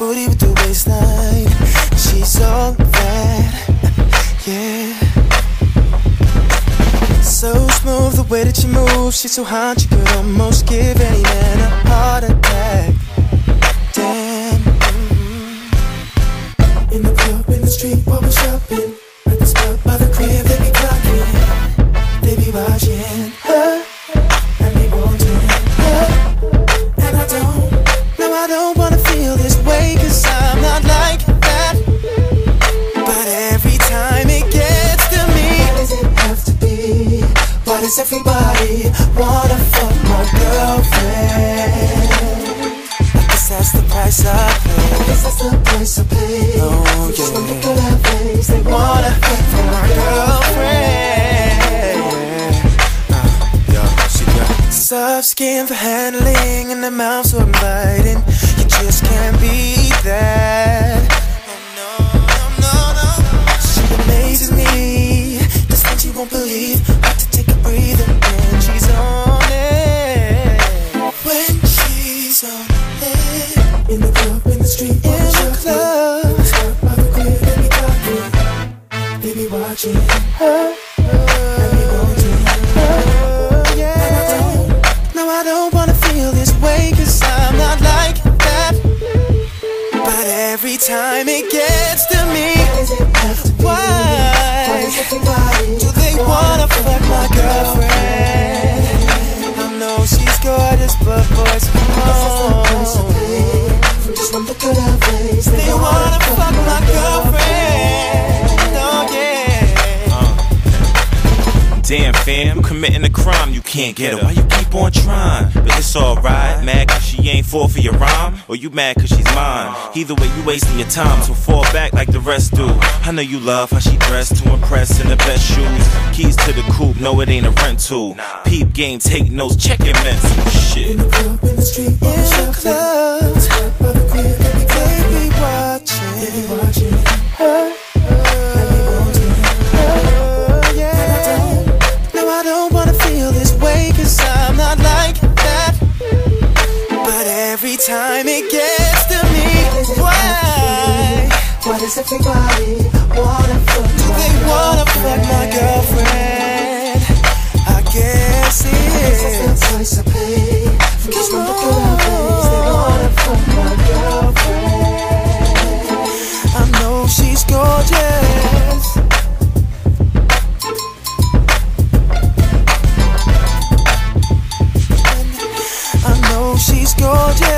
booty with the waistline. She's all that, yeah. So smooth the way that she moves. She's so hot you could almost give any man a heart attack. Damn. mm-hmm. In the club, in the street, while we're shopping. At the spot by the crib, they be clocking. They be watching does everybody wanna fuck my girlfriend? I guess that's the price I pay. I guess that's the price I pay. Oh, yeah. From the good I face, they wanna fuck for my girlfriend. Uh, yeah, she got soft skin for handling, and the mouth so inviting. Watching. Fam, committing a crime, you can't get her. Why you keep on trying? But it's alright. Mad cause she ain't fall for your rhyme? Or you mad cause she's mine? Either way, you wasting your time, so fall back like the rest do. I know you love how she dressed to impress in the best shoes. Keys to the coupe, no, it ain't a rental. Peep game, take notes, check your mental. Shit. In the club, in the street. every time it gets to me. Why? Why does everybody wanna fuck? Do they wanna fuck my girlfriend? I guess it is. Price I pay for just one look at They wanna fuck my girlfriend. I know she's gorgeous. Georgia.